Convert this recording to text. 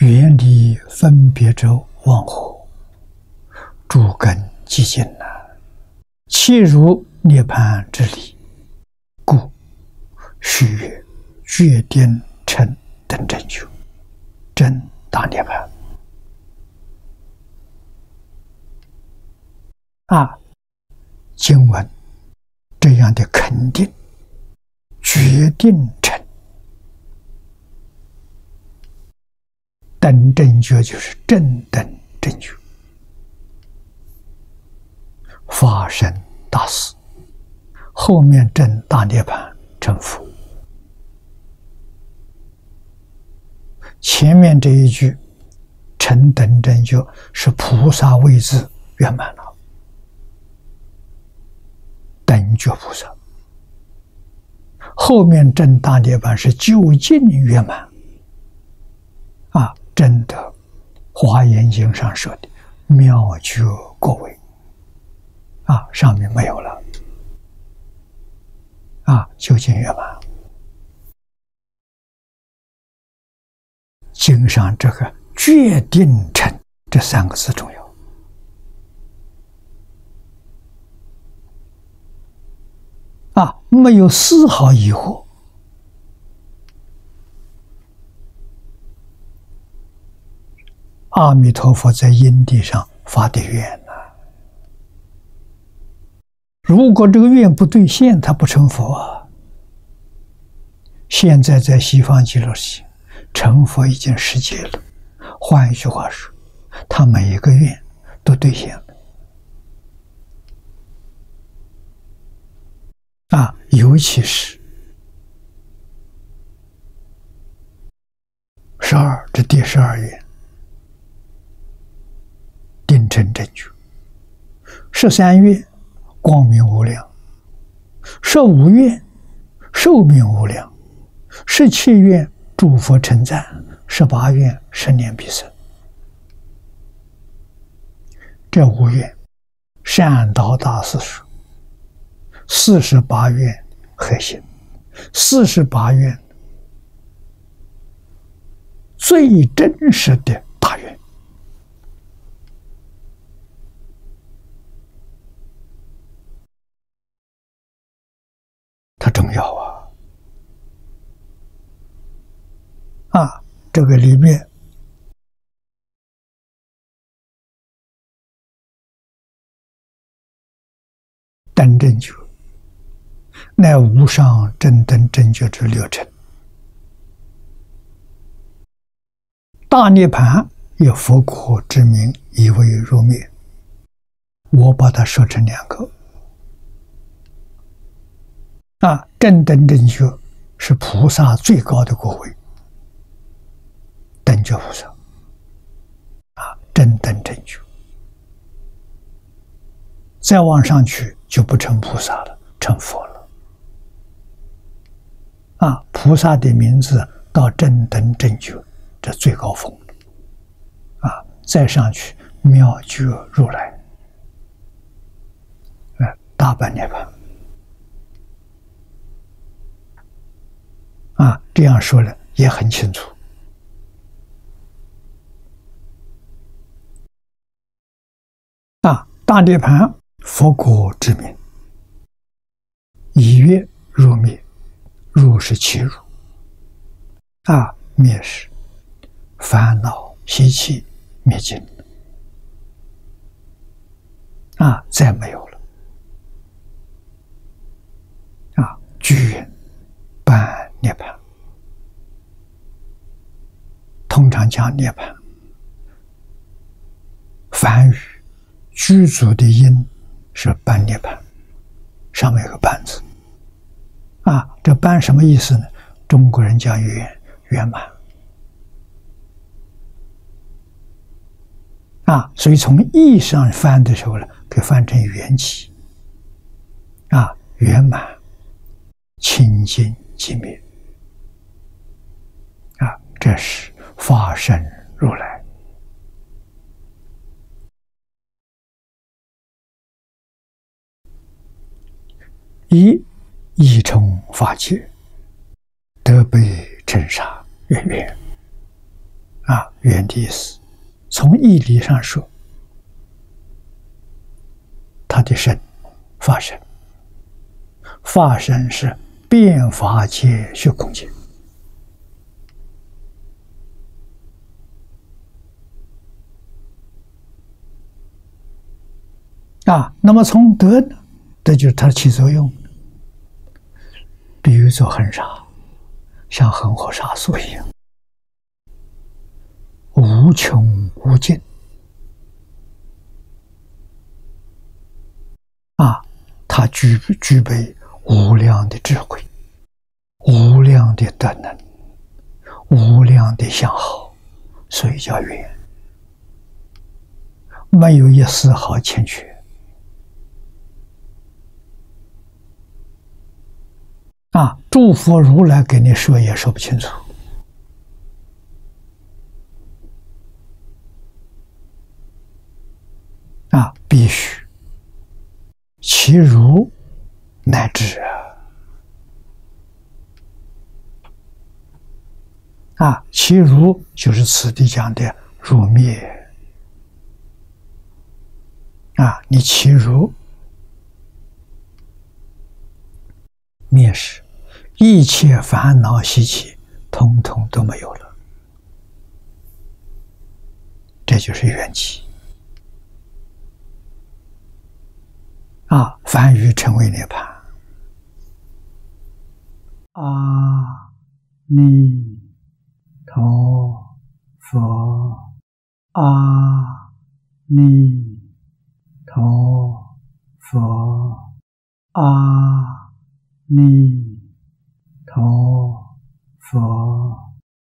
远离分别者忘乎？诸根寂静呐，气如涅盘之理，故须曰决定成等正觉，真大涅盘。啊，经文这样的肯定，决定成。等正觉就是正等正觉，发生大事，后面正大涅盘成佛。前面这一句成等正觉是菩萨位置圆满了，等觉菩萨。后面正大涅盘是究竟圆满。真的，《华严经》上说的妙觉过位啊，上面没有了啊，究竟圆满。经上这个决定成这三个字重要啊，没有丝毫疑惑。阿弥陀佛在因地上发的愿呐，如果这个愿不兑现，他不成佛。啊。现在在西方极乐世界成佛已经十劫了，换一句话说，他每一个愿都兑现了。啊，尤其是十二这第十二愿。十三愿光明无量，十五愿寿命无量，十七愿诸佛称赞，十八愿十年必生。这五愿，善导大师说，四十八愿核心，四十八愿最真实的。大愿要啊！啊，这个里面，等正觉，乃无上正等正觉之六尘。大涅盘有佛国之名，以为入灭。我把它说成两个。啊，正等正觉是菩萨最高的果位，等觉菩萨。啊，正等正觉，再往上去就不成菩萨了，成佛了。啊，菩萨的名字到正等正觉，这最高峰。啊，再上去妙觉如来，哎，大半涅槃。啊，这样说了也很清楚。啊，大涅盘佛国之名，以月入灭，入是其入。啊，灭是烦恼习气灭尽，啊，再没有了。啊，居半。涅槃，通常讲涅槃，梵语居住的音是半涅槃，上面有个半字，啊，这半什么意思呢？中国人讲圆圆满，啊，所以从义上翻的时候呢，可以翻成缘起，啊，圆满，清净寂灭。啊这是法身如来，一一冲法界，得被尘沙远远啊，原的意思，从义理上说，他的身发生，发生是变法界虚空界啊。那么从德呢，这就是它起作用，比如说恒沙，像恒河沙数一样。无穷无尽啊！他具具备无量的智慧，无量的德能，无量的相好，所以叫圆，没有一丝毫欠缺啊！诸佛如来给你说也说不清楚。啊，必须其如乃至。啊，其如就是此地讲的入灭。啊，你其如灭时，一切烦恼习气通通都没有了，这就是缘起。啊，凡愚成为涅槃。阿弥陀佛，阿